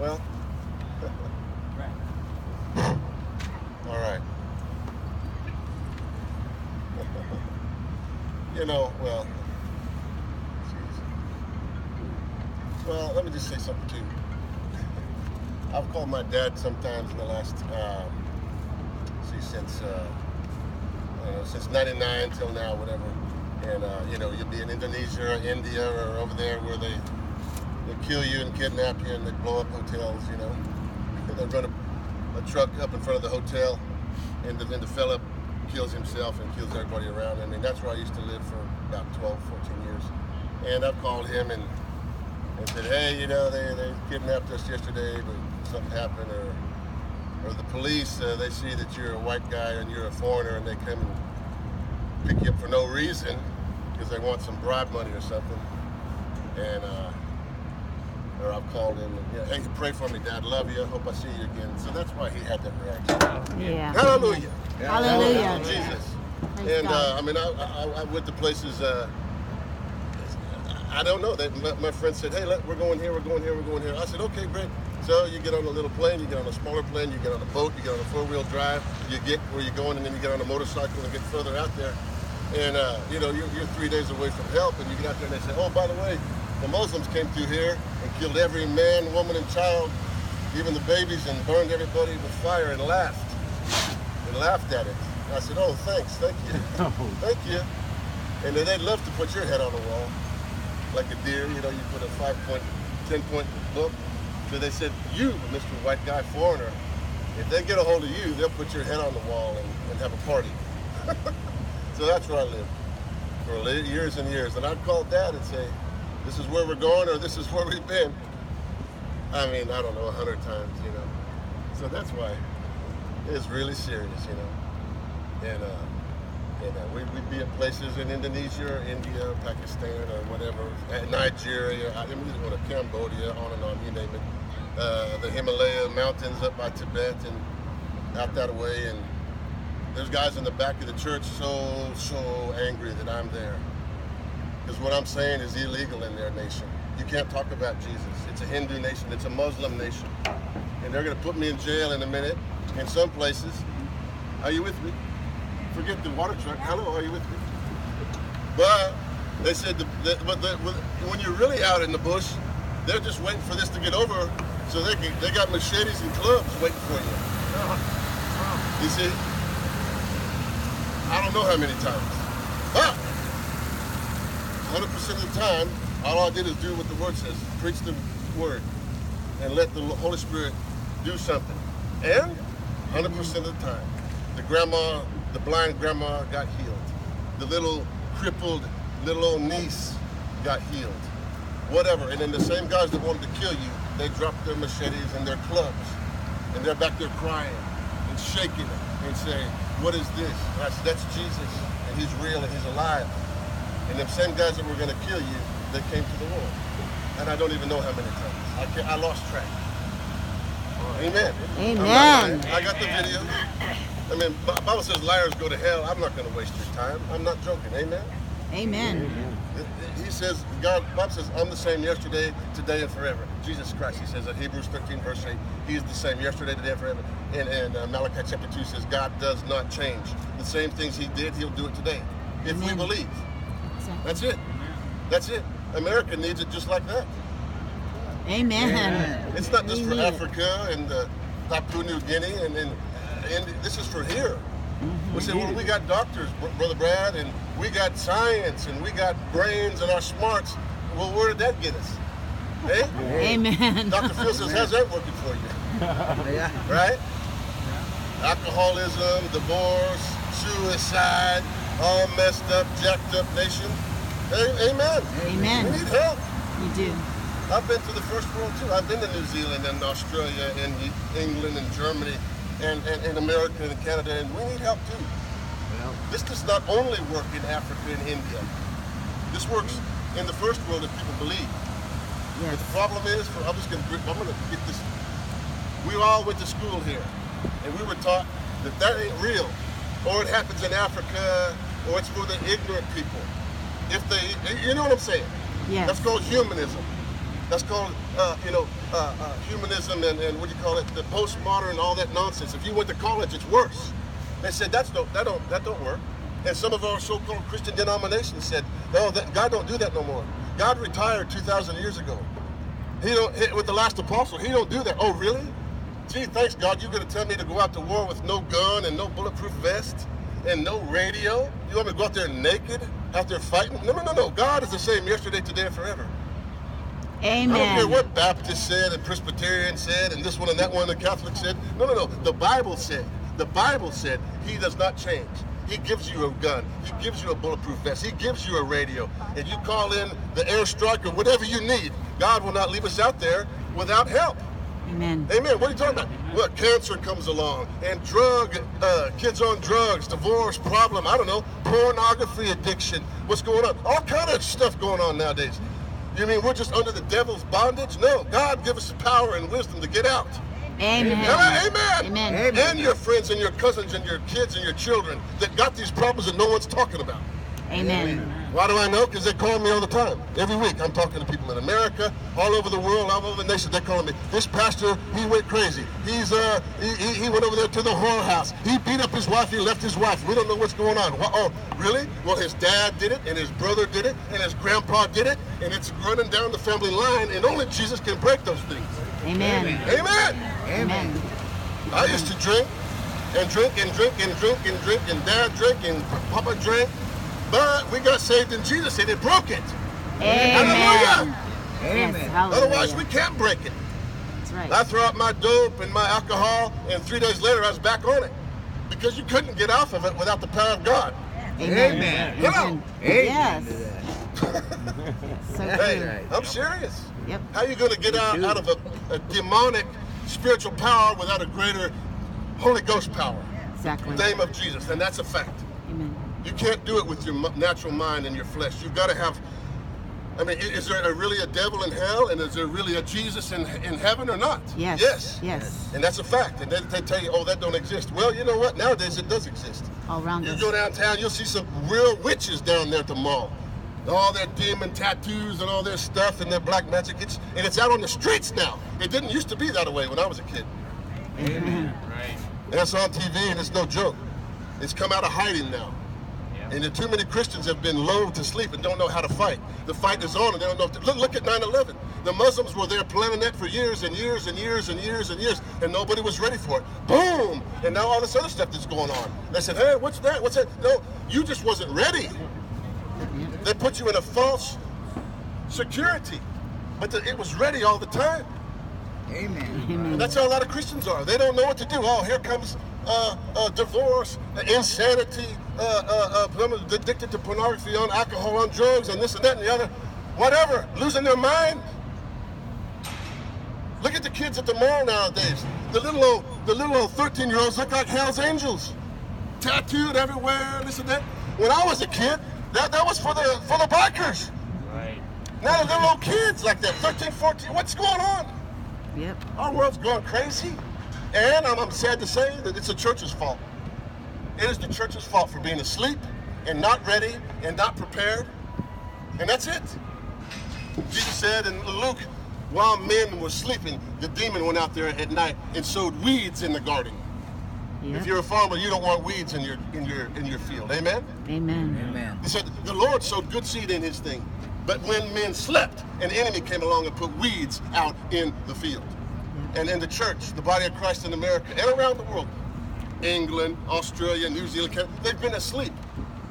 Well, all right. you know, well, jeez. Well, let me just say something to you. I've called my dad sometimes in the last, um, see, since uh, uh, since '99 till now, whatever. And uh, you know, you'll be in Indonesia or India or over there where they they kill you and kidnap you and they blow up hotels. You know, and they run a, a truck up in front of the hotel, and then the fella kills himself and kills everybody around. I mean, that's where I used to live for about 12, 14 years. And I've called him and and said, hey, you know, they, they kidnapped us yesterday, but something happened, or or the police, uh, they see that you're a white guy and you're a foreigner, and they come and pick you up for no reason because they want some bribe money or something. And uh, or I've called him and hey, pray for me, Dad. Love you. Hope I see you again. So that's why he had that reaction. Yeah. Hallelujah. Hallelujah. Jesus. Praise And uh, I mean, I, I, I went to places. Uh, I don't know. They, my, my friend said, "Hey, let, we're going here. We're going here. We're going here." I said, "Okay, great." So you get on a little plane, you get on a smaller plane, you get on a boat, you get on a four-wheel drive, you get where you're going, and then you get on a motorcycle and get further out there. And uh, you know, you're, you're three days away from help, and you get out there and they say, "Oh, by the way, the Muslims came through here and killed every man, woman, and child, even the babies, and burned everybody with fire and laughed and laughed at it." And I said, "Oh, thanks, thank you, oh. thank you." And then they'd love to put your head on the wall, like a deer. You know, you put a five-point, ten-point book. So they said, "You, Mr. White Guy Foreigner, if they get a hold of you, they'll put your head on the wall and, and have a party." so that's where I lived for years and years. And I'd call Dad and say, "This is where we're going, or this is where we've been." I mean, I don't know, a hundred times, you know. So that's why it's really serious, you know. And uh, and uh, we, we'd be at places in Indonesia or India, Pakistan, or whatever, uh, Nigeria, I really go to Cambodia, on and on, you name it. Uh, the Himalaya mountains up by Tibet and out that way. And there's guys in the back of the church so, so angry that I'm there. Because what I'm saying is illegal in their nation. You can't talk about Jesus. It's a Hindu nation, it's a Muslim nation. And they're going to put me in jail in a minute in some places. Are you with me? Forget the water truck. Hello, are you with me? But they said, the, the, but the, when you're really out in the bush, they're just waiting for this to get over so they can, they got machetes and clubs waiting for you. Uh-huh. Uh-huh. You see? I don't know how many times. But 100% of the time, all I did is do what the word says, preach the word, and let the Holy Spirit do something. And 100% of the time, the grandma, the blind grandma got healed. The little crippled little old niece got healed. Whatever. And then the same guys that wanted to kill you, they dropped their machetes and their clubs. And they're back there crying and shaking and saying, What is this? And I said, That's Jesus. And he's real and he's alive. And the same guys that were going to kill you, they came to the Lord. And I don't even know how many times. I, can't, I lost track. Amen. I'm not Amen. I got the video. I mean, Bi- Bible says liars go to hell. I'm not going to waste your time. I'm not joking. Amen. Amen. He says, God, Bible says, I'm the same yesterday, today, and forever. Jesus Christ, he says in Hebrews 13, verse 8, he is the same yesterday, today, and forever. And, and uh, Malachi chapter 2 says, God does not change. The same things he did, he'll do it today. If we believe. Exactly. That's it. That's it. America needs it just like that. Amen. It's not just We for. Africa and uh, Papua New Guinea, and, and, and this is for here. We say, well, we got doctors, Br- Brother Brad, and we got science, and we got brains and our smarts. Well, where did that get us? Hey? Amen. Dr. Phil says, how's that working for you? Yeah. Right? Alcoholism, divorce, suicide, all messed up, jacked up nation. A- Amen. Amen. We need help. You do. I've been to the first world too. I've been to New Zealand and Australia and England and Germany and, and, and America and Canada, and we need help too. Well, This does not only work in Africa and India. This works in the first world if people believe. But the problem is, for I'm just gonna, I'm gonna get this. We all went to school here, and we were taught that that ain't real, or it happens in Africa, or it's for the ignorant people. If they, you know what I'm saying? Yes. That's called humanism. That's called, uh, you know, uh, uh, humanism and, and what do you call it, the postmodern, all that nonsense. If you went to college, it's worse. They said that's no, that don't that don't work. And some of our so-called Christian denominations said, no, that, God don't do that no more. God retired 2,000 years ago. He don't he- with the last apostle. He don't do that. Oh, really? Gee, thanks God. You're gonna tell me to go out to war with no gun and no bulletproof vest and no radio? You want me to go out there naked, out there fighting? No, no, no, no. God is the same yesterday, today, and forever. Amen. I don't care what Baptist said and Presbyterian said and this one and that one, the Catholic said. No, no, no. The Bible said. The Bible said He does not change. He gives you a gun. He gives you a bulletproof vest. He gives you a radio. And you call in the airstrike or whatever you need. God will not leave us out there without help. Amen. Amen. What are you talking about? Well, cancer comes along and drug, uh, kids on drugs, divorce problem. I don't know, pornography addiction. What's going on? All kind of stuff going on nowadays. You mean we're just under the devil's bondage? No, God give us the power and wisdom to get out. Amen. Amen. Amen. Amen. And your friends and your cousins and your kids and your children that got these problems that no one's talking about. Amen. Why do I know? Because they call me all the time. Every week, I'm talking to people in America, all over the world, all over the nation. They're calling me. This pastor, he went crazy. He's uh, he, he, went over there to the whorehouse. He beat up his wife. He left his wife. We don't know what's going on. Oh, really? Well, his dad did it, and his brother did it, and his grandpa did it, and it's running down the family line. And only Jesus can break those things. Amen. Amen. Amen. I used to drink and drink and drink and drink and drink and dad drank and papa drank, but we got saved in Jesus and it broke it. Amen. Hallelujah. Yes, Amen. Otherwise, we can't break it. That's right. I right. throw out my dope and my alcohol, and three days later I was back on it because you couldn't get off of it without the power of God. Amen. Amen. Hello. Amen Yes. So Hey, right. I'm serious. Yep. How you going to get out, out of a, a demonic spiritual power without a greater Holy Ghost power? Exactly. Name of Jesus, and that's a fact. Amen. You can't do it with your natural mind and your flesh. You've got to have. I mean, is there a, really a devil in hell, and is there really a Jesus in, in heaven or not? Yes. Yes. Yes. And that's a fact. And then they tell you, oh, that don't exist. Well, you know what? Nowadays it does exist. All around You us. go downtown, you'll see some real witches down there at the mall. All their demon tattoos and all their stuff and their black magic. It's, and it's out on the streets now. It didn't used to be that way when I was a kid. Amen. And it's on TV and it's no joke. It's come out of hiding now. And then too many Christians have been lulled to sleep and don't know how to fight. The fight is on and they don't know. To, look, look at 9/11. The Muslims were there planning that for years and years and years and years and years, and nobody was ready for it. Boom! And now all this other stuff that's going on. They said, "Hey, what's that? What's that?" No, you just wasn't ready. They put you in a false security, but the, it was ready all the time. Amen. Amen. And that's how a lot of Christians are. They don't know what to do. Oh, here comes uh, uh, divorce, uh, insanity, uh, uh, uh, addicted to pornography, on alcohol, on drugs, and this and that and the other. Whatever, losing their mind. Look at the kids at the mall nowadays. The little old, the little old 13-year-olds look like Hell's Angels, tattooed everywhere, this and that. When I was a kid, that, that was for the for the bikers. Right. Now the little old kids like that, 13, 14. What's going on? Yep. Our world's going crazy. And I'm, I'm sad to say that it's the church's fault. It is the church's fault for being asleep and not ready and not prepared. And that's it. Jesus said in Luke, while men were sleeping, the demon went out there at night and sowed weeds in the garden. If you're a farmer, you don't want weeds in your in your in your field. Amen. Amen. Amen. He said the Lord sowed good seed in his thing. But when men slept, an enemy came along and put weeds out in the field. And in the church, the body of Christ in America and around the world, England, Australia, New Zealand, Canada, they've been asleep.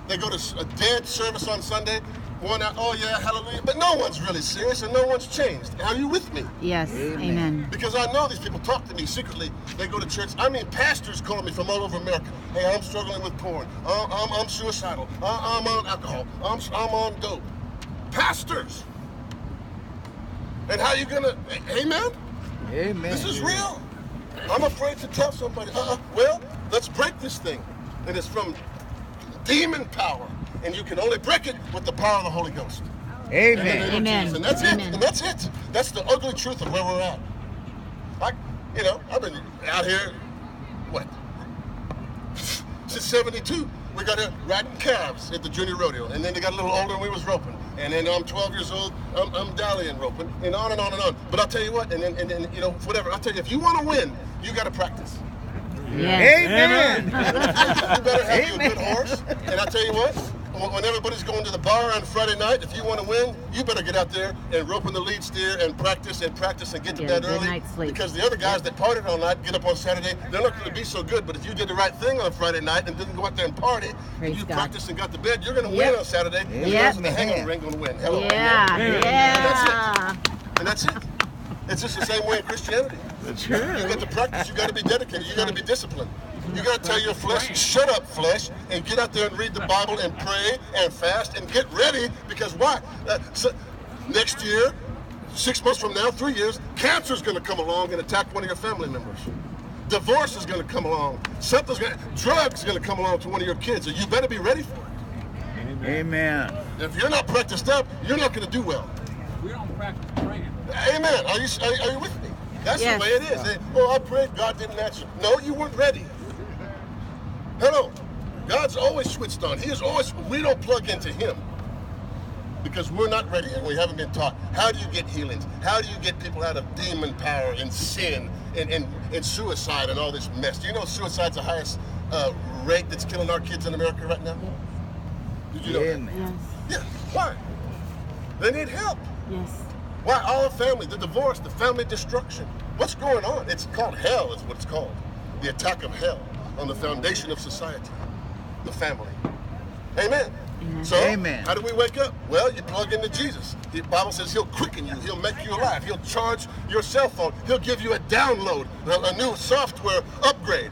They go to a dead service on Sunday, one out, oh yeah, hallelujah. But no one's really serious and no one's changed. Are you with me? Yes. Amen. Amen. Because I know these people talk to me secretly. They go to church. I mean, pastors call me from all over America. Hey, I'm struggling with porn. I'm, I'm, I'm suicidal. I, I'm on alcohol. I'm, I'm on dope. Pastors. And how you gonna? Amen. Amen. This is real. I'm afraid to tell somebody. Uh-uh. Well, let's break this thing. And it's from demon power, and you can only break it with the power of the Holy Ghost. In the name Amen. of Amen. Jesus. And that's Amen. it. And that's it. That's the ugly truth of where we're at. Like, you know, I've been out here, what? Since 72. We got here riding calves at the junior rodeo. And then they got a little older and we was roping. And then I'm 12 years old, I'm, I'm dalleying roping, and on and on and on. But I'll tell you what, and then, and then you know, whatever. I'll tell you, if you want to win, you got to practice. Yes. Amen. you better have you a good horse. And I'll tell you what, when when everybody's going to the bar on Friday night, if you want to win, you better get out there and rope in the lead steer and practice and practice and get to Get a bed good early. sleep. Because the other guys that partied all night get up on Saturday, they're not going to be so good. But if you did the right thing on Friday night and didn't go out there and party, Praise and you God. practiced and got to bed, you're going to Yep. win on Saturday. And the Yep. guys in the hangover ain't going to win. Hello. Yeah. Amen. Yeah. And that's it. It's just the same way in Christianity. That's True. You got to practice. You got to be dedicated. You got to be disciplined. You got to tell your flesh, shut up, flesh, and get out there and read the Bible and pray and fast and get ready. Because why? Uh, so next year, six months from now, three years, cancer is going to come along and attack one of your family members. Divorce is going to come along. Something's going. to Drugs going to come along to one of your kids, and you better be ready for it. Amen. If you're not practiced up, you're not going to do well. We don't practice praying. Amen. Are you, are, are you with me? That's Yes. the way it is. They- oh, I prayed, God didn't answer. No, you weren't ready. Hello. God's always switched on. He is always, we don't plug into Him because we're not ready and we haven't been taught. How do you get healings? How do you get people out of demon power and sin and, and, and suicide and all this mess? Do you know suicide's the highest uh, rate that's killing our kids in America right now? Did you know that? Amen. Yes. Yeah. Why? They need help. Yes. Why all family, the divorce, the family destruction? What's going on? It's called hell, is what it's called. The attack of hell on the foundation of society, the family. Amen. Amen. So, Amen. how do we wake up? Well, you plug into Jesus. The Bible says He'll quicken you. He'll make you alive. He'll charge your cell phone. He'll give you a download, a, a new software upgrade.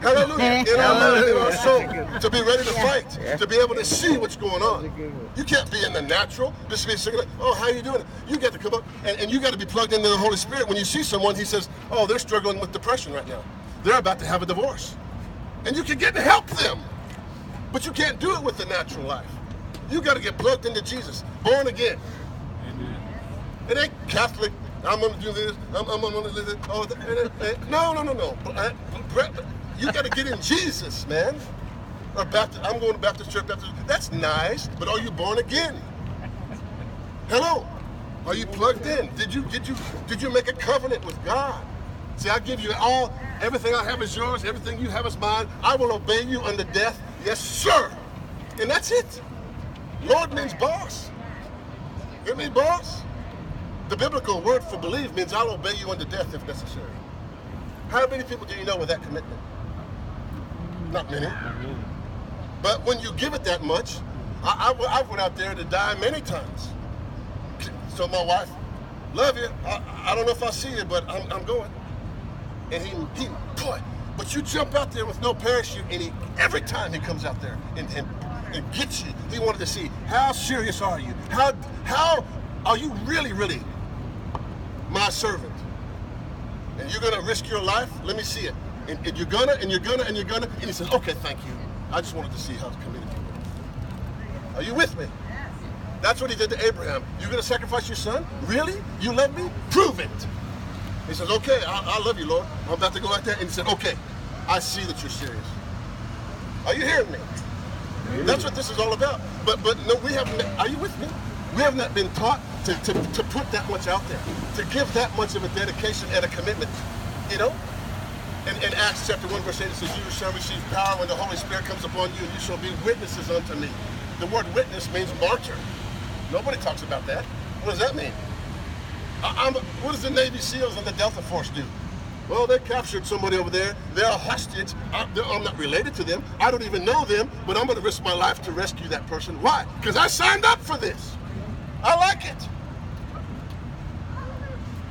Hallelujah. In our, in our soul, to be ready to fight, to be able to see what's going on. You can't be in the natural. Just be sitting there, oh, how you doing? You got to come up, and, and you got to be plugged into the Holy Spirit. When you see someone, He says, oh, they're struggling with depression right now. They're about to have a divorce. And you can get to help them. But you can't do it with the natural life. You got to get plugged into Jesus, born again. Amen. It ain't Catholic. I'm going to do this. I'm, I'm to do this. Oh, no, no, no, no. You got to get in Jesus, man. Or Baptist. I'm going to Baptist church. Baptist. That's nice. But are you born again? Hello. Are you plugged in? Did you did you did you make a covenant with God? See, I give you all. Everything I have is yours. Everything you have is mine. I will obey you unto death. Yes, sir. And that's it. Lord means boss. Hear me, boss? The biblical word for believe means I'll obey you unto death if necessary. How many people do you know with that commitment? Not many. But when you give it that much, I, I, I went out there to die many times. So my wife, love you. I, I don't know if I see you, but I'm, I'm going. And he, he, boy, but you jump out there with no parachute, and he, every time he comes out there and, and, and gets you, he wanted to see how serious are you? How, how are you really, really my servant? And you're gonna risk your life? Let me see it. And, and you're gonna, and you're gonna, and you're gonna. And he says, okay, thank you. I just wanted to see how committed you were. Are you with me? That's what he did to Abraham. You're gonna sacrifice your son? Really? You love me? Prove it. He says, okay, I, I love you, Lord. I'm about to go like that. And he said, okay, I see that you're serious. Are you hearing me? That's what this is all about. But but no, we haven't. Are you with me? We have not been taught to, to, to put that much out there, to give that much of a dedication and a commitment. You know? In, in Acts chapter 1, verse 8, it says, You shall receive power when the Holy Spirit comes upon you, and you shall be witnesses unto me. The word witness means martyr. Nobody talks about that. What does that mean? I, what does the Navy SEALs and the Delta Force do? Well, they captured somebody over there. They're a hostage. I, I'm not related to them. I don't even know them, but I'm going to risk my life to rescue that person. Why? Because I signed up for this. I like it.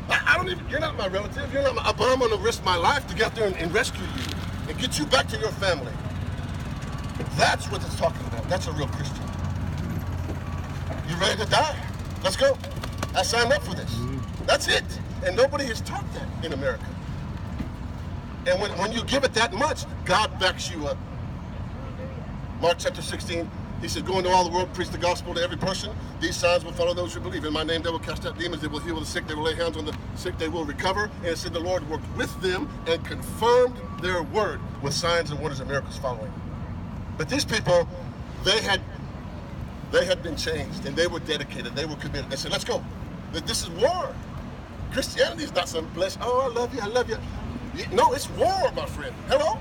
I, I don't even, you're not my relative. You're not my, but I'm going to risk my life to get there and, and rescue you and get you back to your family. That's what it's talking about. That's a real Christian. You ready to die? Let's go. I signed up for this. That's it. And nobody has taught that in America. And when, when you give it that much, God backs you up. Mark chapter 16, he said, Go into all the world, preach the gospel to every person. These signs will follow those who believe. In my name, they will cast out demons, they will heal the sick, they will lay hands on the sick, they will recover. And it said, The Lord worked with them and confirmed their word with signs and wonders and miracles following. But these people, they had They had been changed and they were dedicated. They were committed. They said, let's go. This is war. Christianity is not some place, oh, I love you, I love you. No, it's war, my friend. Hello?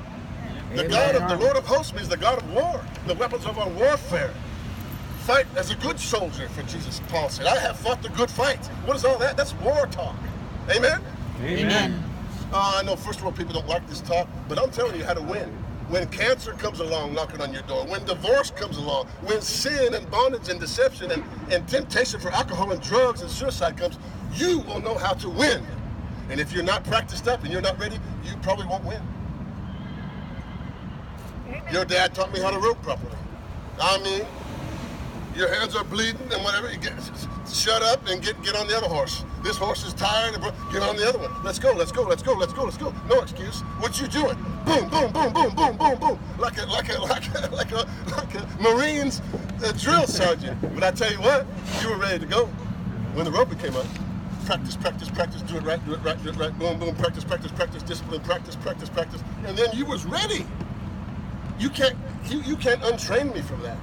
The Amen. God of the Lord of hosts means the God of war. The weapons of our warfare. Fight as a good soldier for Jesus. Paul said, I have fought the good fight. What is all that? That's war talk. Amen? Amen. Uh, I know first world people don't like this talk, but I'm telling you how to win. When cancer comes along knocking on your door, when divorce comes along, when sin and bondage and deception and, and temptation for alcohol and drugs and suicide comes, you will know how to win. And if you're not practiced up and you're not ready, you probably won't win. Your dad taught me how to rope properly. I mean, your hands are bleeding and whatever, you get shut up and get get on the other horse. This horse is tired, get on the other one. Let's go, let's go, let's go, let's go, let's go. No excuse. What you doing? Boom, boom, boom, boom, boom, boom, boom. Like a like a like a like a like a Marines uh, drill sergeant. But I tell you what, you were ready to go when the rope came up. Practice, practice, practice, do it right, do it right, do it right, boom, boom, practice, practice, practice, discipline, practice, practice, practice. And then you was ready. You can't you, you can't untrain me from that.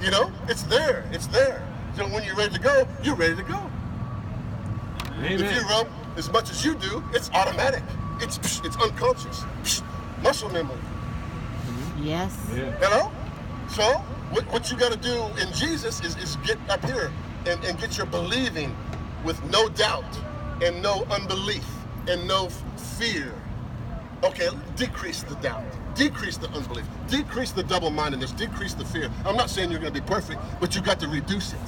You know, it's there. It's there. So when you're ready to go, you're ready to go. If you rub as much as you do, it's automatic. It's it's unconscious. Muscle memory. Yes. Yeah. Hello? So what, what you got to do in Jesus is, is get up here and, and get your believing with no doubt and no unbelief and no fear. Okay, decrease the doubt, decrease the unbelief, decrease the double-mindedness, decrease the fear. I'm not saying you're going to be perfect, but you got to reduce it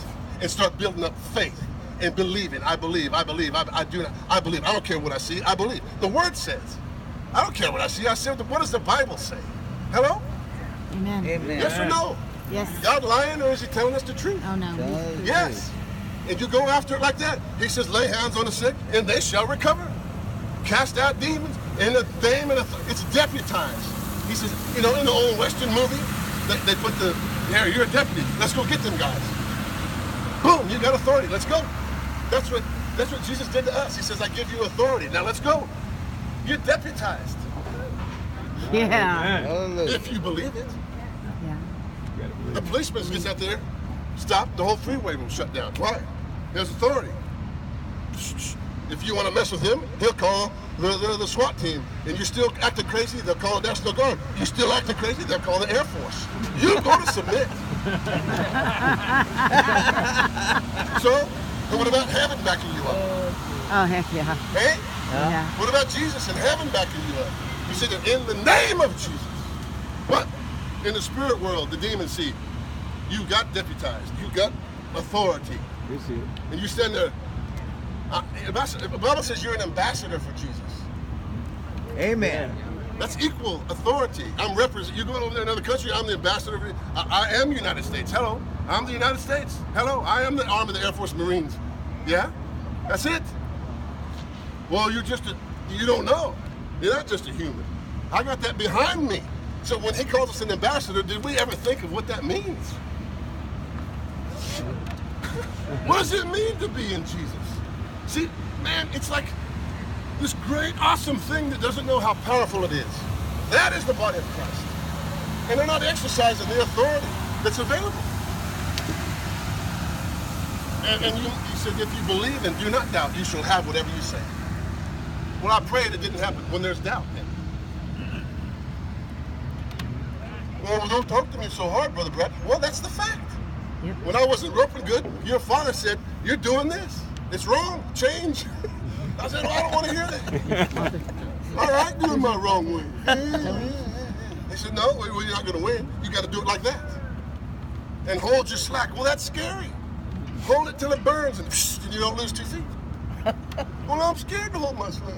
and start building up faith and believing. I believe, I believe, I, I do not, I believe. I don't care what I see, I believe. The Word says. I don't care what I see. I said, what does the Bible say? Hello? Amen. Amen. Yes or no? Yes. God lying or is he telling us the truth? Oh no. Yes. And you go after it like that. He says, lay hands on the sick and they shall recover. Cast out demons in the name of the, it's deputized. He says, you know, in the old Western movie, they, they put the, there, you're a deputy. Let's go get them guys. Boom, you got authority. Let's go. That's what, that's what Jesus did to us. He says, I give you authority. Now let's go. You're deputized. Yeah. Hallelujah. If you believe it. Yeah. The policeman gets out there, stop, the whole freeway will shut down. Why? There's authority. If you want to mess with him, he'll call the, the, the SWAT team. And you're still acting crazy, they'll call the National Guard. You still acting crazy, they'll call the Air Force. You're going to submit. so, and what about heaven backing you up? Oh heck yeah. Hey? Yeah. What about Jesus and heaven backing you up? He said, in the name of Jesus. What? In the spirit world, the demons see you got deputized, you got authority, and you stand there. Uh, the Bible says you're an ambassador for Jesus. Amen. That's equal authority. I'm represent. You're going over there in another country. I'm the ambassador. Of, I, I am United States. Hello, I'm the United States. Hello, I am the arm of the Air Force Marines. Yeah, that's it. Well, you're just a. You don't know. You're not just a human. I got that behind me. So when he calls us an ambassador, did we ever think of what that means? what does it mean to be in Jesus? See, man, it's like this great, awesome thing that doesn't know how powerful it is. That is the body of Christ. And they're not exercising the authority that's available. And, and you, he said, if you believe and do not doubt, you shall have whatever you say. Well, I prayed it didn't happen when there's doubt. Then. Well, don't talk to me so hard, Brother Brad. Well, that's the fact. When I wasn't roping good, your father said, You're doing this. It's wrong. Change. I said, well, I don't want to hear that. All right, doing my wrong way. He said, No, well, you're not going to win. You got to do it like that. And hold your slack. Well, that's scary. Hold it till it burns and, and you don't lose two feet. Well, I'm scared to hold my slack.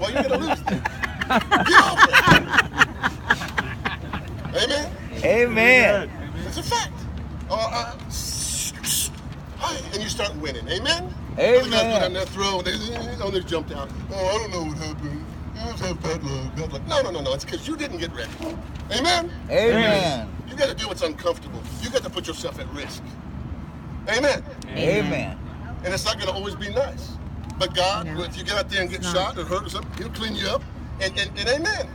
Well, you're going to lose then. Get over it. Amen. Amen. It's a fact. Uh, uh, and you start winning. Amen? Amen. Other guys go down there, throw, and they, oh, they jumped out. Oh, I don't know what happened. You just have bad luck, bad luck. No, no, no, no. It's because you didn't get ready. Amen? Amen. You got to do what's uncomfortable. You got to put yourself at risk. Amen? Amen. And it's not going to always be nice. But God, No. if you get out there and get It's shot or hurt or something, He'll clean you up. And, and, and amen.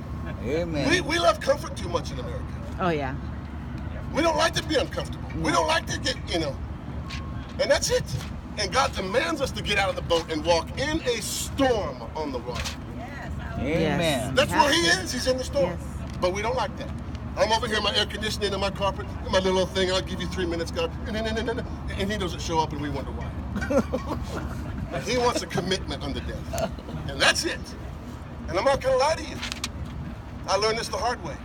Amen. We, we love comfort too much in America. Oh yeah. We don't like to be uncomfortable. We don't like to get, you know. And that's it. And God demands us to get out of the boat and walk in a storm on the water. Yes. Amen. That's where he is. He's in the storm. Yes. But we don't like that. I'm over here, my air conditioning and my carpet, and my little thing. I'll give you three minutes, God. And, and, and, and, and he doesn't show up, and we wonder why. he wants a commitment under death. And that's it. And I'm not going to lie to you. I learned this the hard way.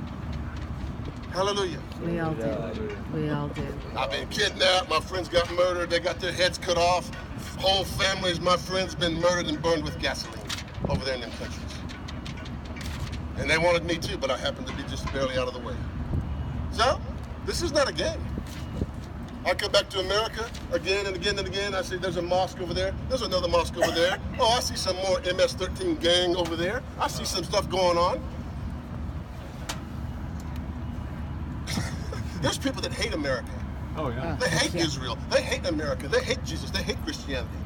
Hallelujah. We all do. We all do. I've been kidnapped. My friends got murdered. They got their heads cut off. Whole families, my friends, been murdered and burned with gasoline over there in them countries. And they wanted me too, but I happened to be just barely out of the way. So, this is not a game. I come back to America again and again and again. I see there's a mosque over there. There's another mosque over there. Oh, I see some more MS-13 gang over there. I see some stuff going on. There's people that hate America. Oh, yeah. They hate Israel. They hate America. They hate Jesus. They hate Christianity.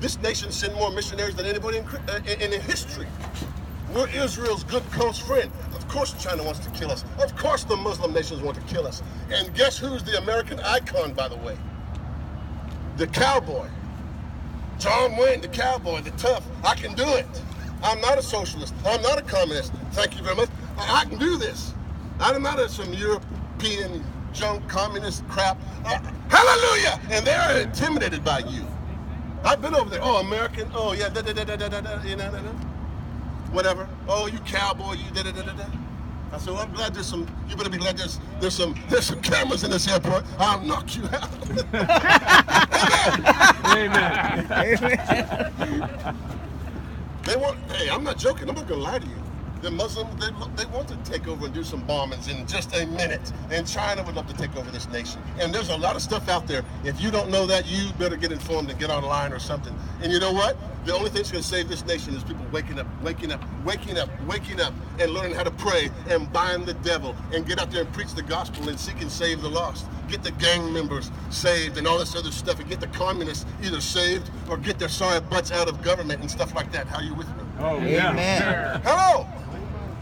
This nation sent more missionaries than anybody in, uh, in, in history. We're Israel's good close friend. Of course, China wants to kill us. Of course, the Muslim nations want to kill us. And guess who's the American icon, by the way? The cowboy. John Wayne, the cowboy, the tough. I can do it. I'm not a socialist. I'm not a communist. Thank you very much. I, I can do this. I'm not a, some European junk communist crap. Uh, hallelujah! And they're intimidated by you. I've been over there. Oh, American. Oh, yeah. Da, da, da, da, da, da, da, you know, da, da. Whatever. Oh, you cowboy. You da da da da da. I said, well, I'm glad there's some. You better be glad there's there's some there's some cameras in this airport. I'll knock you out. Amen. Amen. They want. Hey, I'm not joking. I'm not gonna lie to you. The Muslims, they, they want to take over and do some bombings in just a minute. And China would love to take over this nation. And there's a lot of stuff out there. If you don't know that, you better get informed and get online or something. And you know what? The only thing that's going to save this nation is people waking up, waking up, waking up, waking up, and learning how to pray and bind the devil and get out there and preach the gospel and seek and save the lost. Get the gang members saved and all this other stuff, and get the communists either saved or get their sorry butts out of government and stuff like that. How you with me? Oh, yeah. Amen. Hello.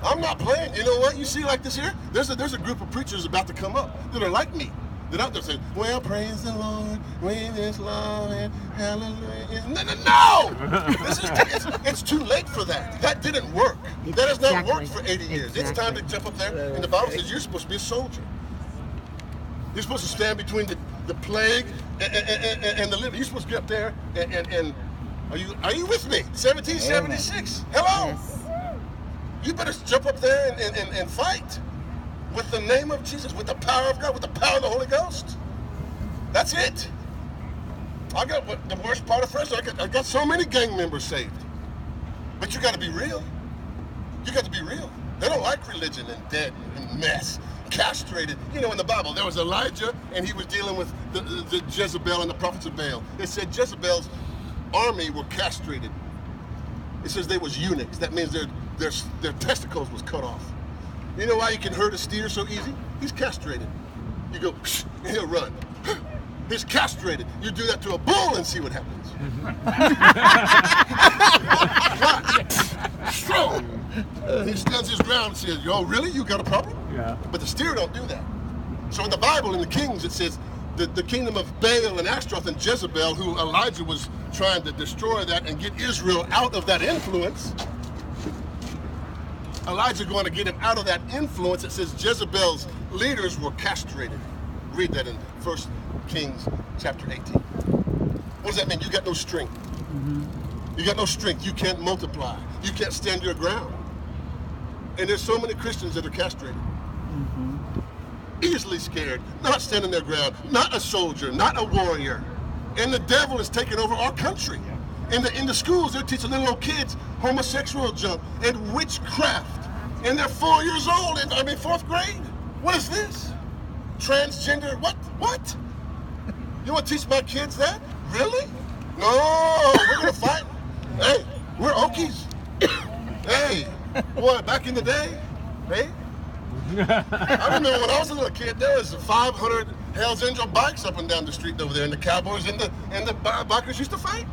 I'm not playing. You know what? You see like this here? There's a there's a group of preachers about to come up that are like me. They're out there saying, Well, praise the Lord, we this love and hallelujah. No, no, no! this is it's, it's too late for that. That didn't work. That has not Exactly. worked for 80 years. It's time to jump up there. And the Bible says you're supposed to be a soldier. You're supposed to stand between the, the plague and, and, and, and the living. You're supposed to get up there and, and, and are you are you with me? 1776. Hello. Yes. You better jump up there and, and, and, fight with the name of Jesus, with the power of God, with the power of the Holy Ghost. That's it. I got what, the worst part of Fresno. I got, I got so many gang members saved. But you got to be real. You got to be real. They don't like religion and dead and mess, castrated. You know, in the Bible, there was Elijah and he was dealing with the, the, Jezebel and the prophets of Baal. It said Jezebel's army were castrated. It says they was eunuchs. That means their their their testicles was cut off. You know why you can hurt a steer so easy? He's castrated. You go and he'll run. He's castrated. You do that to a bull and see what happens. Strong. He stands his ground and says, "Yo, really? You got a problem?" Yeah. But the steer don't do that. So in the Bible, in the Kings, it says the, the kingdom of Baal and Ashtaroth and Jezebel, who Elijah was trying to destroy that and get Israel out of that influence. Elijah going to get him out of that influence. It says Jezebel's leaders were castrated. Read that in 1 Kings chapter 18. What does that mean? You got no strength. Mm-hmm. You got no strength. You can't multiply. You can't stand your ground. And there's so many Christians that are castrated mm-hmm. easily scared, not standing their ground, not a soldier, not a warrior. And the devil is taking over our country. In the in the schools, they're teaching little kids homosexual junk and witchcraft. And they're four years old, and I mean fourth grade. What is this? Transgender? What? What? You want to teach my kids that? Really? No, we're gonna fight. Hey, we're Okies. hey, boy, back in the day, hey, I remember when I was a little kid, there was 500 Hell's Angel bikes up and down the street over there, and the cowboys and the and the bikers used to fight.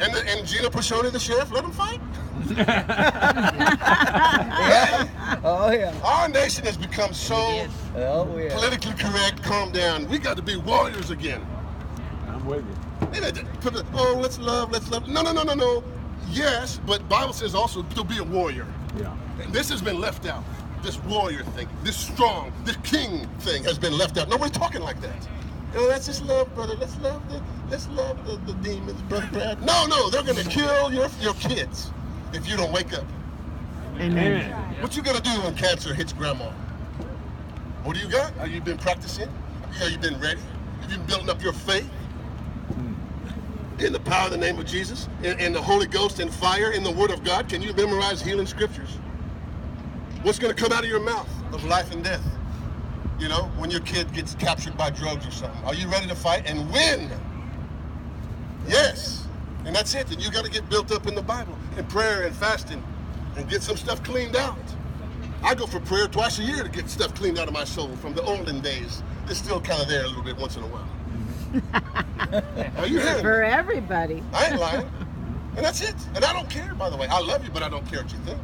And the, and Gina Pashoni, the sheriff, let them fight. Yeah. Oh Oh, yeah. Our nation has become so Oh, yeah. politically correct. Calm down. We got to be warriors again. I'm with you. They don't put the- Oh, let's love, let's love. No, no, no, no, no. Yes, but Bible says also to be a warrior. Yeah. And this has been left out. This warrior thing, this strong, this king thing has been left out. Nobody's talking like that. You know, let's just love, brother. Let's love the, let's love the, the demons, brother Brad. No, no, they're gonna kill your your kids if you don't wake up. Amen. What you gonna do when cancer hits grandma? What do you got? Have you been practicing? Have you been ready? Have you been building up your faith? Hmm. In the power of the name of Jesus, in, in the Holy Ghost and fire, in the Word of God, can you memorize healing scriptures? What's gonna come out of your mouth of life and death? You know, when your kid gets captured by drugs or something. Are you ready to fight and win? Yes. And that's it. And you got to get built up in the Bible and prayer and fasting and get some stuff cleaned out. I go for prayer twice a year to get stuff cleaned out of my soul from the olden days. It's still kind of there a little bit once in a while. Are you hearing me? For everybody. I ain't lying. And that's it. And I don't care, by the way. I love you, but I don't care what you think.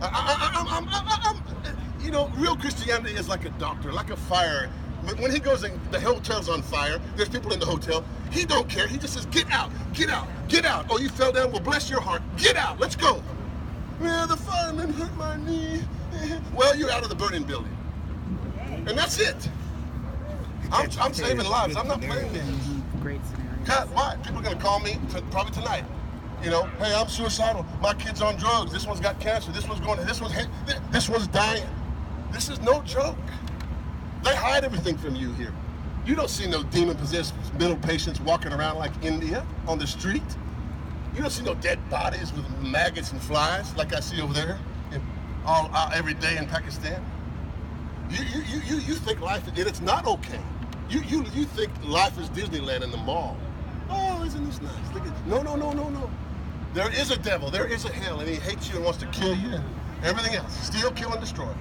I, I, I, I'm, I'm, I'm, I'm, you know, real Christianity is like a doctor, like a fire. When when he goes in, the hotel's on fire. There's people in the hotel. He don't care. He just says, "Get out, get out, get out." Oh, you fell down. Well, bless your heart. Get out. Let's go. Well, the fireman hurt my knee. Well, you're out of the burning building, and that's it. I'm, I'm saving lives. I'm not playing games. Great scenario. God, why? People are gonna call me t- probably tonight. You know, hey, I'm suicidal. My kid's on drugs. This one's got cancer. This one's going. This one's this one's dying. This is no joke. They hide everything from you here. You don't see no demon-possessed mental patients walking around like India on the street. You don't see no dead bodies with maggots and flies like I see over there, in, all uh, every day in Pakistan. You, you, you, you, you think life, and it's not okay. You, you, you think life is Disneyland in the mall. Oh, isn't this nice? Look at, no, no, no, no, no. There is a devil, there is a hell, and he hates you and wants to kill you and everything else. Steal, kill, and destroy.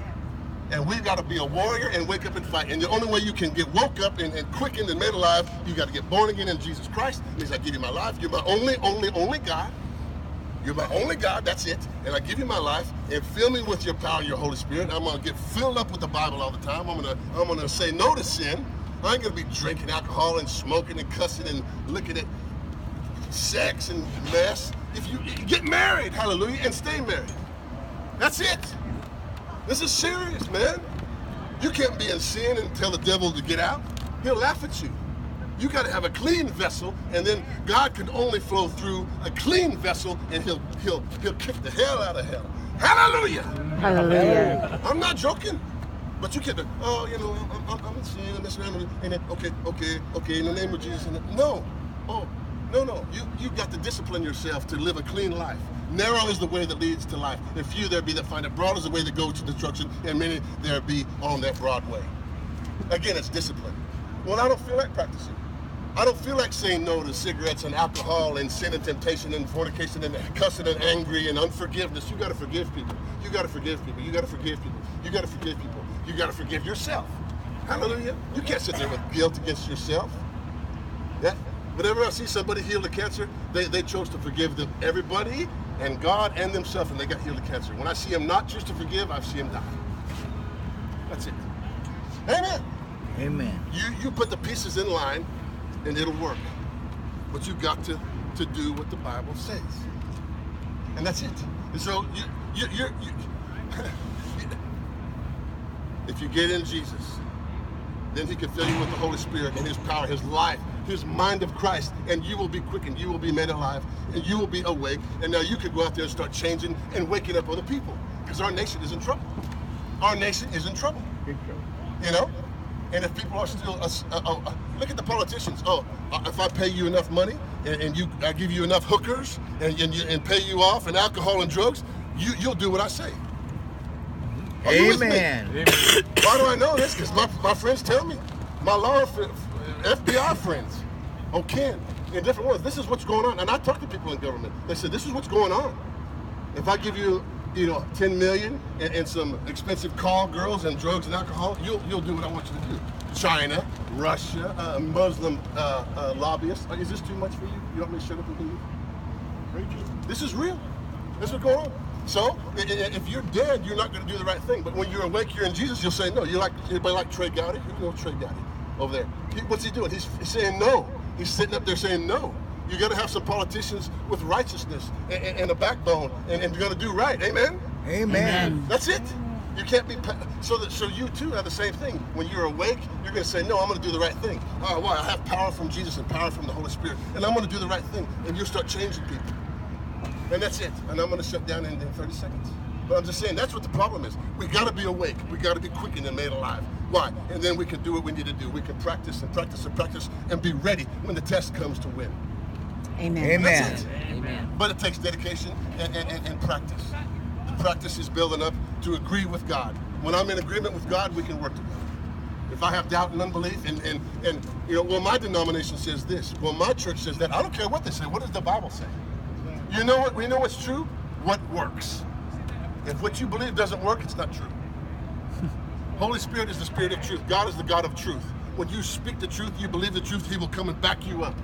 And we've got to be a warrior and wake up and fight. And the only way you can get woke up and, and quickened and made alive, you got to get born again in Jesus Christ. It means I give you my life. You're my only, only, only God. You're my only God, that's it. And I give you my life and fill me with your power your Holy Spirit. I'm gonna get filled up with the Bible all the time. I'm gonna I'm gonna say no to sin. I ain't gonna be drinking alcohol and smoking and cussing and looking at sex and mess. If you get married, hallelujah, and stay married. That's it. This is serious, man. You can't be in sin and tell the devil to get out. He'll laugh at you. You got to have a clean vessel, and then God can only flow through a clean vessel, and he'll he'll he'll kick the hell out of hell. Hallelujah! Hallelujah. I'm not joking. But you can't. Oh, you know, I'm, I'm, I'm in sin, I'm messing around, and then okay, okay, okay, in the name of Jesus. And then, no, oh, no, no. You you got to discipline yourself to live a clean life. Narrow is the way that leads to life, and few there be that find it. Broad is the way that goes to destruction, and many there be on that broad way. Again, it's discipline. Well, I don't feel like practicing. I don't feel like saying no to cigarettes and alcohol and sin and temptation and fornication and cussing and angry and unforgiveness. You got to forgive people. You got to forgive people. You got to forgive people. You got to forgive people. You got to forgive yourself. Hallelujah. You can't sit there with guilt against yourself. Yeah. Whenever I see somebody healed of cancer, they, they chose to forgive them, everybody and God and themselves, and they got healed of cancer. When I see him not choose to forgive, I see him die. That's it. Amen. Amen. You you put the pieces in line, and it'll work. But you've got to to do what the Bible says, and that's it. And so you you you. you if you get in Jesus, then He can fill you with the Holy Spirit and His power, His life, His mind of Christ, and you will be quickened, you will be made alive, and you will be awake. And now you can go out there and start changing and waking up other people, because our nation is in trouble. Our nation is in trouble. You know? And if people are still, uh, uh, uh, look at the politicians. Oh, uh, if I pay you enough money and, and you, I give you enough hookers and, and, you, and pay you off and alcohol and drugs, you, you'll do what I say. Are you with me? Amen. Why do I know this? Because my, my friends tell me. My law enf- FBI friends. Ken, in different words, this is what's going on. And I talk to people in government. They said, this is what's going on. If I give you, you know, 10 million and, and some expensive call girls and drugs and alcohol, you'll, you'll do what I want you to do. China, Russia, uh, Muslim uh, uh, lobbyists. Is this too much for you? You want me to shut up and leave? This is real. This is what's going on. So if you're dead, you're not going to do the right thing. But when you're awake, you're in Jesus. You'll say no. You're like anybody like Trey Gowdy? Who knows Trey Gowdy over there? He, what's he doing? He's, he's saying no. He's sitting up there saying no. You got to have some politicians with righteousness and, and, and a backbone, and, and you're going to do right. Amen. Amen. That's it. You can't be so that so you too have the same thing. When you're awake, you're going to say, "No, I'm going to do the right thing." Oh, why? I have power from Jesus and power from the Holy Spirit, and I'm going to do the right thing. And you'll start changing people. And that's it. And I'm going to shut down in, in 30 seconds. But I'm just saying that's what the problem is. We got to be awake. We got to be quickened and made alive. Why? And then we can do what we need to do. We can practice and practice and practice and be ready when the test comes to win. Amen. Amen. That's it. But it takes dedication and, and, and, and practice. The practice is building up to agree with God. When I'm in agreement with God, we can work together. If I have doubt and unbelief, and, and, and you know, well, my denomination says this. Well, my church says that. I don't care what they say. What does the Bible say? You know what? We know what's true. What works. If what you believe doesn't work, it's not true. Holy Spirit is the Spirit of truth. God is the God of truth. When you speak the truth, you believe the truth, He will come and back you up.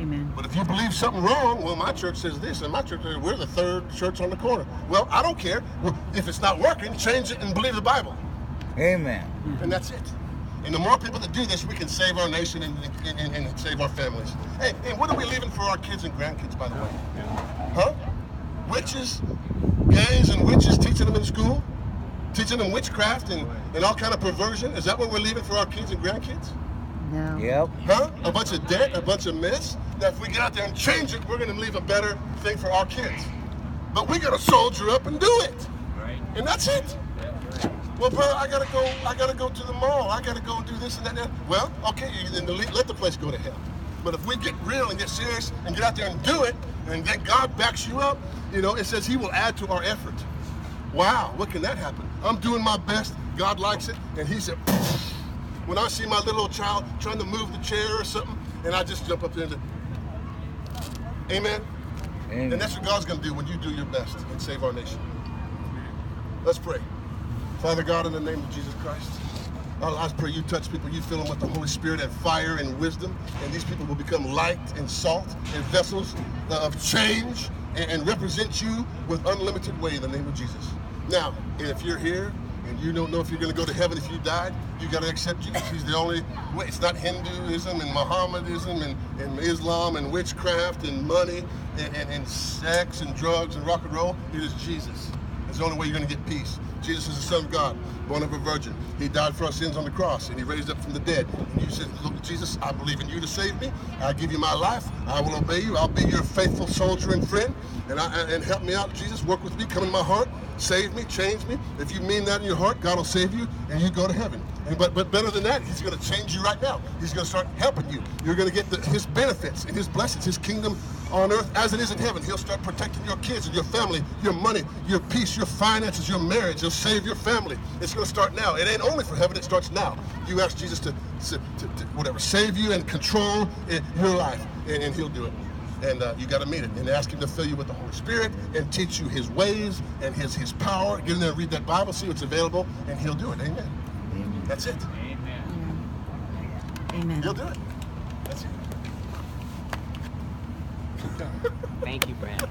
Amen. But if you believe something wrong, well, my church says this, and my church says we're the third church on the corner. Well, I don't care. If it's not working, change it and believe the Bible, Amen. and that's it. And the more people that do this, we can save our nation and, and, and, and save our families. Hey, and what are we leaving for our kids and grandkids, by the way? Huh? Witches, gays, and witches teaching them in school, teaching them witchcraft and, and all kind of perversion. Is that what we're leaving for our kids and grandkids? No. Yep. Huh? A bunch of debt, a bunch of mess. Now, if we get out there and change it, we're going to leave a better thing for our kids. But we got to soldier up and do it. Right. And that's it. Well, brother, I gotta go. I gotta go to the mall. I gotta go and do this and that. And that. Well, okay, then let the place go to hell. But if we get real and get serious and get out there and do it, and then God backs you up, you know, it says He will add to our effort. Wow, what can that happen? I'm doing my best. God likes it, and He said, when I see my little child trying to move the chair or something, and I just jump up there and, say, Amen. Amen. And that's what God's going to do when you do your best and save our nation. Let's pray. Father God, in the name of Jesus Christ, I pray you touch people, you fill them with the Holy Spirit and fire and wisdom, and these people will become light and salt and vessels of change and, and represent you with unlimited way in the name of Jesus. Now, if you're here and you don't know if you're going to go to heaven if you died, you got to accept Jesus. He's the only way. It's not Hinduism and Mohammedanism and, and Islam and witchcraft and money and, and, and sex and drugs and rock and roll. It is Jesus. It's the only way you're going to get peace. Jesus is the Son of God, born of a virgin. He died for our sins on the cross, and He raised up from the dead. And you said, Look, Jesus, I believe in you to save me. I give you my life. I will obey you. I'll be your faithful soldier and friend. And, I, and help me out, Jesus. Work with me. Come in my heart. Save me. Change me. If you mean that in your heart, God will save you, and you go to heaven. And, but, but better than that, He's going to change you right now. He's going to start helping you. You're going to get the, His benefits and His blessings, His kingdom on earth as it is in heaven. He'll start protecting your kids and your family, your money, your peace, your finances, your marriage. He'll save your family. It's going to start now. It ain't only for heaven, it starts now. You ask Jesus to, to, to, to whatever, save you and control eh, your life, and, and He'll do it. And uh, you got to meet Him and ask Him to fill you with the Holy Spirit and teach you His ways and His His power. Get in there and read that Bible, see what's available, and He'll do it. Amen. That's it. Amen. Amen. He'll do it. That's it. Thank you, Brad.